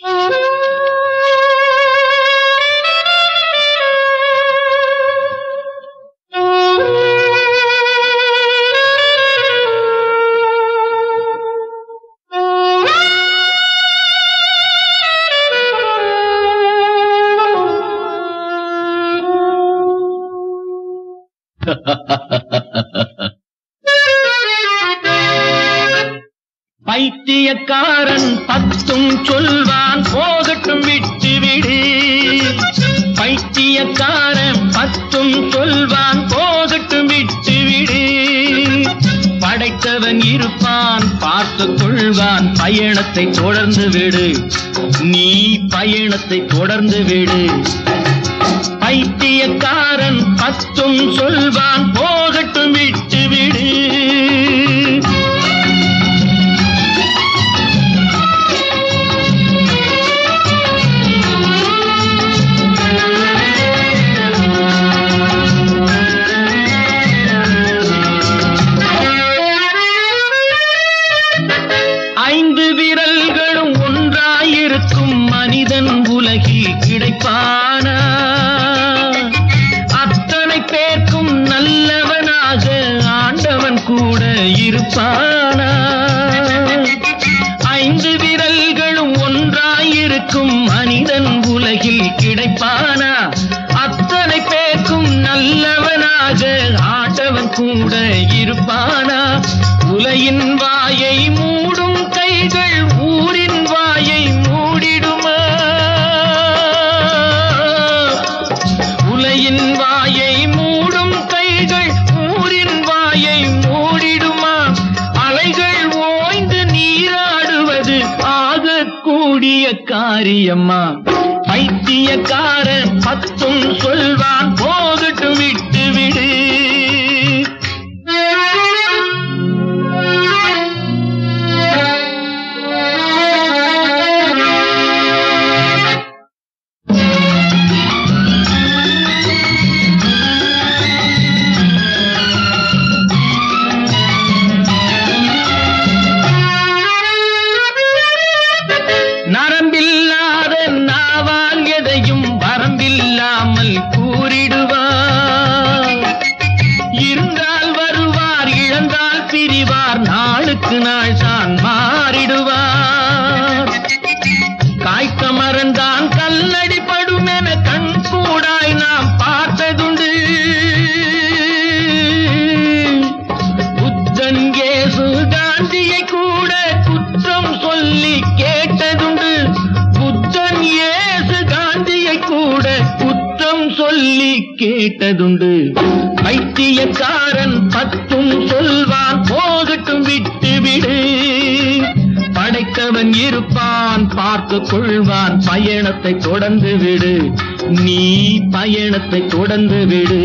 哈哈哈哈！பைத்தியக்காரன் பத்தும் சொல்வான் போகட்டும் விட்டு விடு. பைத்தியக்காரன் பத்தும் சொல்வான் போகட்டும் விட்டு விடு. படைத்தவன் இருப்பான் பார்த்து கொள்வான் பயணத்தை தொடர்ந்து விடு. நீ பயணத்தை தொடர்ந்து விடு. பைத்தியக்காரன் பத்தும் சொல்வான் ஐந்து விரல்களும் ஒன்றாயிருக்கும் மனிதன் உலகில் கிடைப்பானா? அத்தனை பேர்க்கும் நல்லவனாக ஆண்டவன் கூட இருப்பானா? ஐந்து விரல்களும் ஒன்றாயிருக்கும் மனிதன் உலகில் கிடைப்பானா? அத்தனை பேர்க்கும் நல்லவனாக ஆண்டவன் கூட இருப்பானா? உலையின் வாயை மூ ஆகக்கூடிய காரியம்மா. பைத்தியக்காரன் பத்தும் சொல்வான் போகட்டும் விட்டு விடு இல்லாமல் கூறிடுவார் இருந்தால் வருவார் இழந்தால் பிரிவார் நாளுக்கு நாள் தான் மாறிடுவார். காய்த்த மறந்தான் கல்லடி கேட்டதுண்டு. பைத்தியக்காரன் பத்தும் சொல்வான் போகட்டும் விட்டு விடு படைத்தவன் இருப்பான் பார்த்து கொள்வான் பயணத்தை தொடர்ந்து விடு. நீ பயணத்தை தொடர்ந்து விடு.